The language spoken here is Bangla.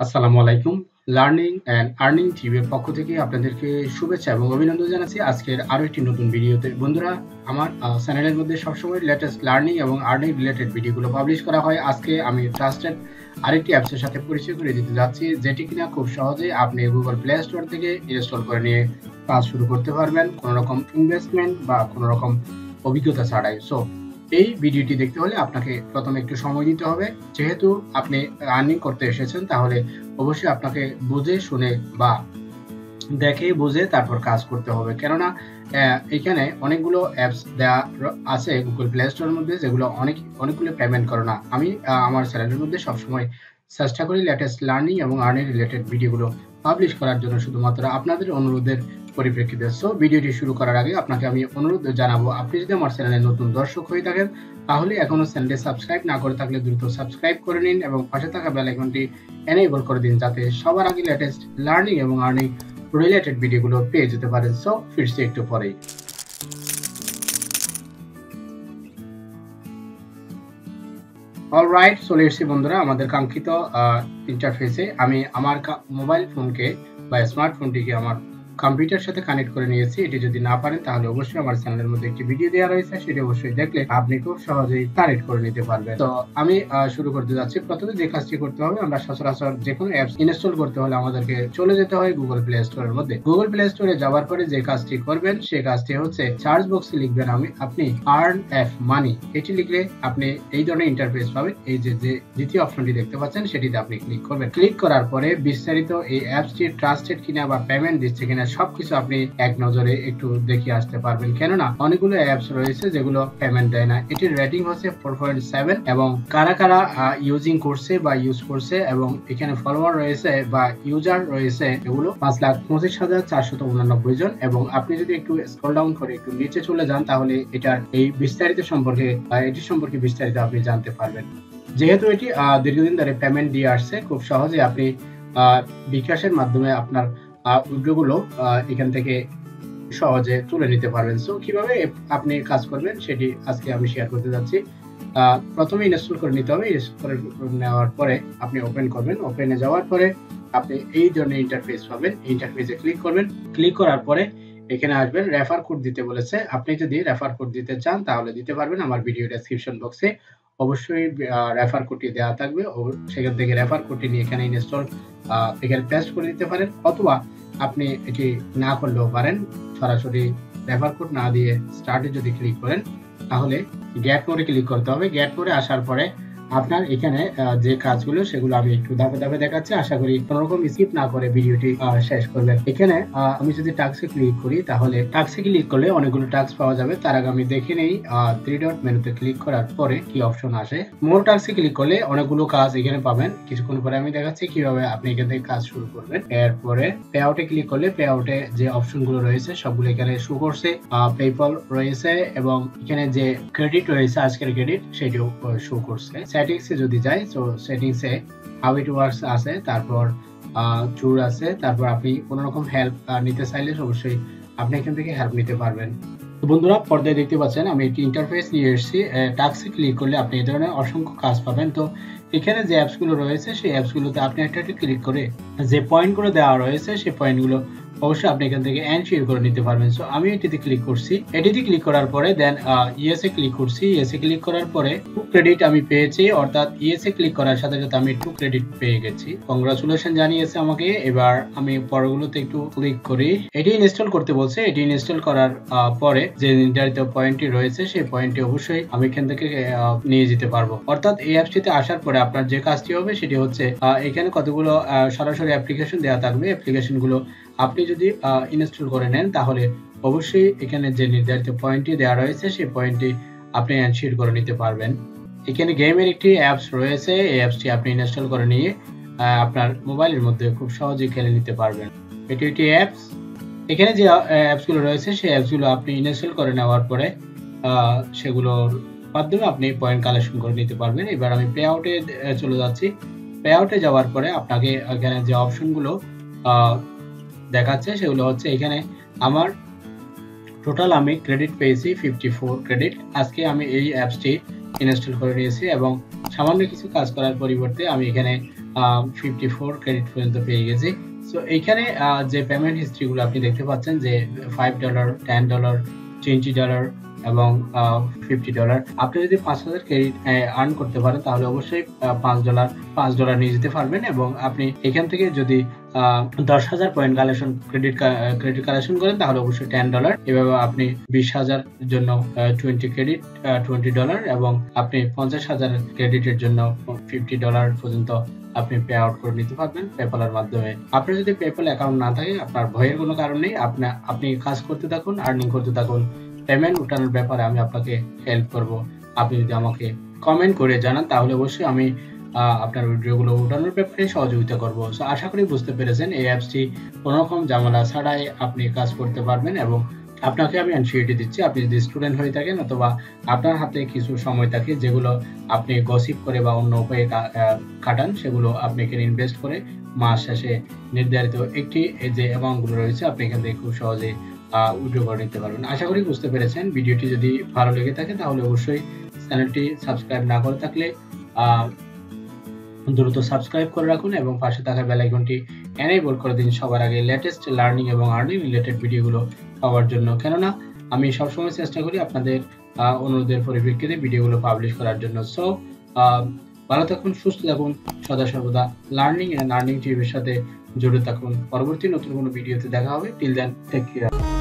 আসসালামু আলাইকুম। লার্নিং অ্যান্ড আর্নিং টিভির পক্ষ থেকে আপনাদেরকে শুভেচ্ছা এবং অভিনন্দন জানাচ্ছি। আজকের আরও একটি নতুন ভিডিওতে। বন্ধুরা, আমার চ্যানেলের মধ্যে সবসময় লেটেস্ট লার্নিং এবং আর্নিং রিলেটেড ভিডিওগুলো পাবলিশ করা হয়। আজকে আমি ট্রাস্টেড আরেকটি অ্যাপসের সাথে পরিচয় করে দিতে যাচ্ছি, যেটি কিনা খুব সহজে আপনি গুগল প্লে স্টোর থেকে ইনস্টল করে নিয়ে কাজ শুরু করতে পারবেন। কোনো রকম ইনভেস্টমেন্ট বা কোনো রকম অভিজ্ঞতা ছাড়াই। সো এই ভিডিওটি দেখতে হলে আপনাকে প্রথমে একটু সময় দিতে হবে। যেহেতু আপনি আর্নিং করতে এসেছেন, তাহলে অবশ্যই আপনাকে বুঝে, শুনে বা দেখে, বুঝে তারপর কাজ করতে হবে। কেননা এখানে অনেকগুলো অ্যাপস দেওয়া আছে গুগল প্লে স্টোরের মধ্যে, যেগুলো অনেক, অনেকগুলো পেমেন্ট করে না। আমি আমার চ্যানেলের মধ্যে সবসময় চেষ্টা করি লেটেস্ট লার্নিং এবং আর্নিং রিলেটেড ভিডিওগুলো পাবলিশ করার জন্য, শুধুমাত্র আপনাদের অনুরোধের পরিপ্রেক্ষিতে সো ভিডিওটি শুরু করার আগে আপনাকে আমি অনুরোধ জানাব, আপনি যদি আমার চ্যানেলে নতুন দর্শক হয়ে থাকেন, তাহলে এখনও চ্যানেলটি সাবস্ক্রাইব না করে থাকলে দ্রুত সাবস্ক্রাইব করে নিন এবং পাশে থাকা বেল আইকনটি এনেবল করে দিন যাতে সবার আগে লেটেস্ট লার্নিং এবং আর্নিং রিলেটেড ভিডিওগুলো পেয়ে যেতে পারেন। সো ফিরছি একটু পরেই। অলরাইট চলে এসেছি বন্ধুরা আমাদের কাঙ্ক্ষিত ইন্টারফেসে আমি আমার মোবাইল ফোনকে বা স্মার্টফোনটিকে আমার কম্পিউটার সাথে কানেক্ট করে নিয়েছি। এটি যদি না পারেন, তাহলে অবশ্যই আমার চ্যানেলের মধ্যে একটি ভিডিও দেওয়া রয়েছে। সেটি অবশ্যই দেখলে আপনি খুব সহজেই কানেক্ট করে নিতে পারবেন। তো আমি শুরু করতে যাচ্ছি। প্রথমে যে কাজটি করতে হবে, আমরা সচরাচর যে কোনো অ্যাপস ইনস্টল করতে হলে আমাদেরকে চলে যেতে হয় গুগল প্লে স্টোরের মধ্যে। গুগল প্লে স্টোরে যাওয়ার পরে যে কাজটি করবেন সেই কাজটি হচ্ছে সার্চ বক্সে লিখবেন আমি, আপনি আর্ন এফ মানি এটি লিখলে আপনি এই ধরনের ইন্টারফেস পাবেন। এই যে যে দ্বিতীয় অপশনটি দেখতে পাচ্ছেন, সেটিতে আপনি ক্লিক করবেন। ক্লিক করার পরে বিস্তারিত এই অ্যাপসটি ট্রাস্টেড কিনা বা পেমেন্ট দিচ্ছে কিনা সবকিছু আপনি এক নজরে একটু দেখে আসতে পারবেন। কেননা অনেকগুলো অ্যাপস রয়েছে যেগুলো পেমেন্ট দেয় না। এটির রেটিং হচ্ছে ফোর পয়েন্ট সেভেন এবং কারা কারা ইউজিং করছে বা ইউজ করছে এবং এখানে ফলোয়ার রয়েছে বা ইউজার রয়েছে, এগুলো পাঁচ লাখ পঁচিশ হাজার চারশত উনানব্বই জন এবং আপনি যদি একটু স্ক্রল ডাউন করে একটু নিচে চলে যান, তাহলে এটার এই বিস্তারিত সম্পর্কে এটি সম্পর্কে বিস্তারিত আপনি জানতে পারবেন। যেহেতু এটি দীর্ঘদিন ধরে পেমেন্ট দিয়ে আসছে, খুব সহজে আপনি বিকাশের মাধ্যমে আপনার উইড্রোগুলো এখান থেকে সহজে তুলে নিতে পারবেন। সো কীভাবে আপনি কাজ করবেন সেটি আজকে আমি শেয়ার করতে যাচ্ছি। প্রথমে ইনস্টল করে নিতে হবে। ইনস্টল করে নেওয়ার পরে আপনি ওপেন করবেন। ওপেনে যাওয়ার পরে আপনি এই ধরনের ইন্টারফেস পাবেন। ইন্টারফেসে ক্লিক করবেন। ক্লিক করার পরে এখানে আসবেন। রেফার কোড দিতে বলেছে। আপনি যদি রেফার কোড দিতে চান, তাহলে দিতে পারবেন আমার ভিডিও ডেসক্রিপশন বক্সে অবশ্যই রেফার কোডটি দেওয়া থাকবে। সেখান থেকে রেফার কোডটি নিয়ে এখানে ইনস্টল এখানে পেস্ট করে দিতে পারেন। অথবা আপনি এটি না করলেও পারেন, সরাসরি রেফার কোড না দিয়ে স্টার্টে যদি ক্লিক করেন, তাহলে গ্যাট মোড়ে ক্লিক করতে হবে। গ্যাট মোড়ে আসার পরে আপনার এখানে যে কাজগুলো, সেগুলো আমি একটু ধাপে ধাপে দেখাচ্ছি। আশা করি কোন রকম স্কিপ না করে ভিডিওটি শেষ করবেন। এখানে আমি যদি টাক্সে ক্লিক করি, তাহলে টাক্সে ক্লিক করলে অনেকগুলো টাক্স পাওয়া যাবে। তার আগে আমি দেখে নেই থ্রি ডট মেনুতে ক্লিক করার পরে কি অপশন আসে। মোর টাক্সে ক্লিক করলে অনেকগুলো কাজ এখানে পাবেন। কিছুক্ষণ পরে আমি দেখাচ্ছি কীভাবে আপনি এখান থেকে কাজ শুরু করবেন। এরপরে পে আউটে ক্লিক করলে পে আউটে যে অপশনগুলো রয়েছে, সবগুলো এখানে শো করছে। পেপল রয়েছে এবং এখানে যে ক্রেডিট রয়েছে, আজকের ক্রেডিট সেটিও শো করছে। সেটিংসে যদি যাই তো সেটিংসে হাউ ইট ওয়ার্কস আছে, তারপর ট্যুর আছে, তারপর আপনি কোনো রকম হেল্প নিতে চাইলে অবশ্যই আপনি এখান থেকে হেল্প নিতে পারবেন। তো বন্ধুরা, পর্দায় দেখতে পাচ্ছেন, আমি একটি ইন্টারফেস নিয়ে এসেছি টাক্সে ক্লিক করলে আপনি এই ধরনের অসংখ্য কাজ পাবেন। তো এখানে যে অ্যাপসগুলো রয়েছে, সেই অ্যাপসগুলোতে আপনি একটা একটা ক্লিক করে যে পয়েন্টগুলো দেওয়া রয়েছে, সেই পয়েন্টগুলো অবশ্যই আপনি এখান থেকে এন্ড শেয়ার করে নিতে পারবেন। সো আমি এটিতে ক্লিক করছি। এটিতে ক্লিক করার পরে দেন ইএসএ ক্লিক করছি। ইএসএ ক্লিক করার পরে টু ক্রেডিট আমি পেয়েছি। অর্থাৎ ইএসএ ক্লিক করার সাথে সাথে আমি টু ক্রেডিট পেয়ে গেছি। কংগ্রাচুলেশন জানিয়েছে আমাকে। এবার আমি পরগুলোতে একটু ক্লিক করি। এটি ইনস্টল করতে বলছে। এটি ইনস্টল করার পরে যে নির্ধারিত পয়েন্টটি রয়েছে, সেই পয়েন্টটি অবশ্যই আমি এখান থেকে নিয়ে যেতে পারব। অর্থাৎ এই অ্যাপসটিতে আসার পরে আপনার যে কাজটি হবে সেটি হচ্ছে এখানে কতগুলো সরাসরি অ্যাপ্লিকেশন দেওয়া থাকবে। অ্যাপ্লিকেশনগুলো আপনি যদি ইনস্টল করে নেন, তাহলে অবশ্যই এখানে যে নির্ধারিত পয়েন্টটি দেওয়া রয়েছে, সেই পয়েন্টটি আপনি অ্যানশিট করে নিতে পারবেন। এখানে গেমের একটি অ্যাপস রয়েছে, এই অ্যাপসটি আপনি ইনস্টল করে নিয়ে আপনার মোবাইলের মধ্যে খুব সহজেই খেলে নিতে পারবেন। এটি একটি অ্যাপস এখানে যে অ্যাপসগুলো রয়েছে, সেই অ্যাপসগুলো আপনি ইনস্টল করে নেওয়ার পরে সেগুলোর মাধ্যমে আপনি পয়েন্ট কালেকশন করে নিতে পারবেন। এবার আমি পে আউটে চলে যাচ্ছি। পে আউটে যাওয়ার পরে আপনাকে এখানে যে অপশনগুলো দেখাচ্ছে, সেগুলো হচ্ছে এখানে আমার টোটাল আমি ক্রেডিট পেয়েছি ফিফটি ফোর ক্রেডিট আজকে আমি এই অ্যাপসটি ইনস্টল করে নিয়েছি এবং সামান্য কিছু কাজ করার পরিবর্তে আমি এখানে ফিফটি ফোর ক্রেডিট পর্যন্ত পেয়ে গেছি। সো এইখানে যে পেমেন্ট হিস্ট্রিগুলো আপনি দেখতে পাচ্ছেন যে five dollar ten dollar twenty dollar এবং ফিফটি ডলার আপনি যদি পাঁচ হাজার ক্রেডিট আর্ন করতে পারেন, তাহলে অবশ্যই পাঁচ ডলার পাঁচ ডলার নিয়ে যেতে পারবেন এবং আপনি এখান থেকে যদি দশ হাজার point collection credit credit collection করেন, তাহলে অবশ্যই টেন ডলার এভাবে আপনি বিশ হাজার জন্য টোয়েন্টি ক্রেডিট টোয়েন্টি ডলার এবং আপনি পঞ্চাশ হাজার ক্রেডিটের জন্য ফিফটি ডলার পর্যন্ত আপনি পে আউট করে নিতে পারবেন পেপালের মাধ্যমে। আপনার যদি পেপাল অ্যাকাউন্ট না থাকে, আপনার ভয়ের কোনো কারণ নেই। আপনি আপনি কাজ করতে থাকুন আর্নিং করতে থাকুন পেমেন্ট উঠানোর ব্যাপারে আমি আপনাকে হেল্প করব। আপনি যদি আমাকে কমেন্ট করে জানান, তাহলে অবশ্যই আমি আপনার ভিডিওগুলো উঠানোর ব্যাপারে সহযোগিতা করব। সো আশা করি বুঝতে পেরেছেন, এই অ্যাপসটি কোনো রকম ঝামেলা ছাড়াই আপনি কাজ করতে পারবেন এবং আপনাকে আমি এনসিইটি দিচ্ছি। আপনি যদি স্টুডেন্ট হয়ে থাকেন অথবা আপনার হাতে কিছু সময় থাকে, যেগুলো আপনি গসিপ করে বা অন্য উপায়ে কাটান, সেগুলো আপনি এখানে ইনভেস্ট করে মাস শেষে নির্ধারিত একটি যে অ্যামাউন্টগুলো রয়েছে, আপনি এখান থেকে খুব সহজে উইড্রো করে নিতে পারবেন। আশা করি বুঝতে পেরেছেন। ভিডিওটি যদি ভালো লেগে থাকে, তাহলে অবশ্যই চ্যানেলটি সাবস্ক্রাইব না করে থাকলে দ্রুত সাবস্ক্রাইব করে রাখুন এবং পাশে থাকা বেল আইকনটি এনেবল করে দিন সবার আগে লেটেস্ট লার্নিং এবং আর্নিং রিলেটেড ভিডিওগুলো পাওয়ার জন্য। কেননা, আমি সবসময় চেষ্টা করি আপনাদের অনুরোধের পরিপ্রেক্ষিতে ভিডিওগুলো পাবলিশ করার জন্য। সো ভালো থাকুন, সুস্থ থাকুন, সদা সর্বদা লার্নিং অ্যান্ড আর্নিং টিভির সাথে জড়িত থাকুন। পরবর্তী নতুন কোনো ভিডিওতে দেখা হবে। Till then take care